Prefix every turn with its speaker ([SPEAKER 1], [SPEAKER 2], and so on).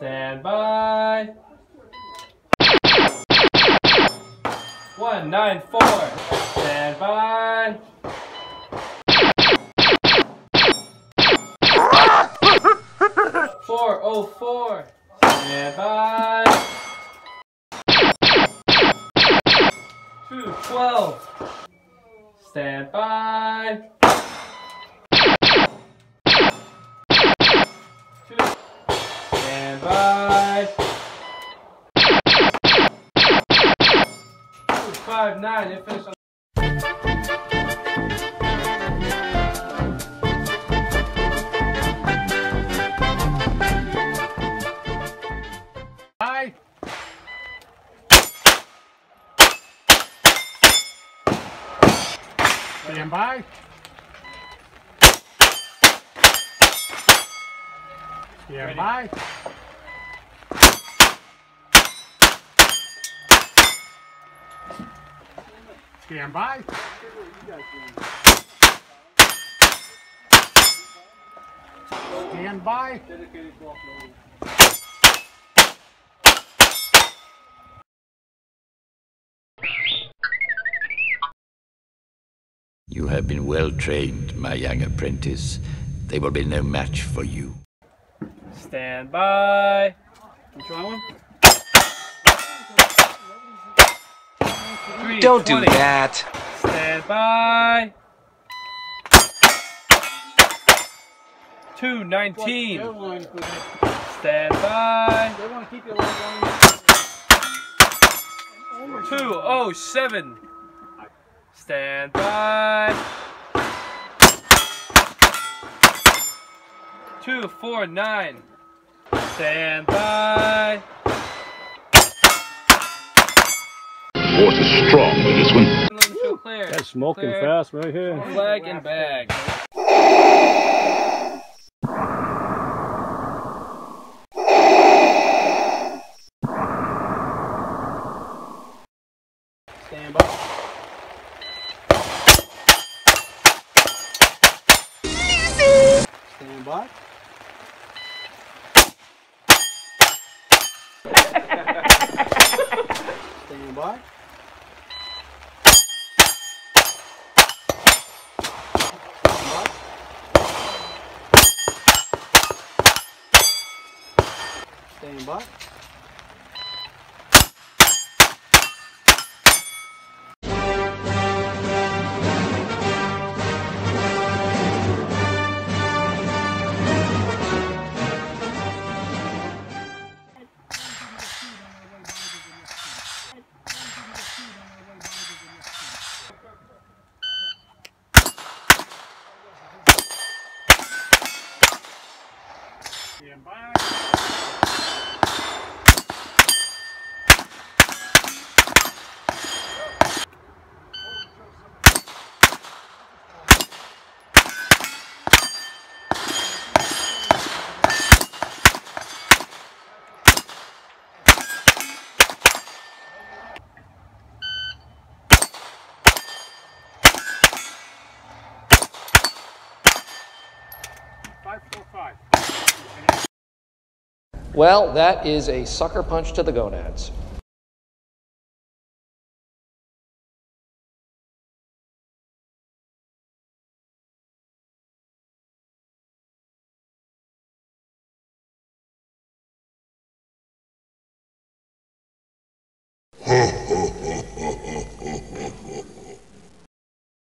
[SPEAKER 1] Stand by. One nine four. Stand by. Four oh four. Stand by. Two twelve. Stand by. Five nine. You finish on.
[SPEAKER 2] Stand by. Stand by. Stand by. Stand by.
[SPEAKER 3] You have been well trained, my young apprentice. They will be no match for you.
[SPEAKER 1] Stand by. Try one.
[SPEAKER 4] Don't do that.
[SPEAKER 1] Stand by. Two nineteen. Stand by. Two oh seven. Stand by. Two four nine. Stand by.
[SPEAKER 5] Water strong with this one.
[SPEAKER 1] Show.
[SPEAKER 6] That's smoking
[SPEAKER 1] Clear.
[SPEAKER 6] fast right here.
[SPEAKER 1] Flag and bag. Stand by.
[SPEAKER 2] Stand by. Stand by. Stand by. Stand by.
[SPEAKER 4] Well, that is a sucker punch to the gonads.
[SPEAKER 5] Huh.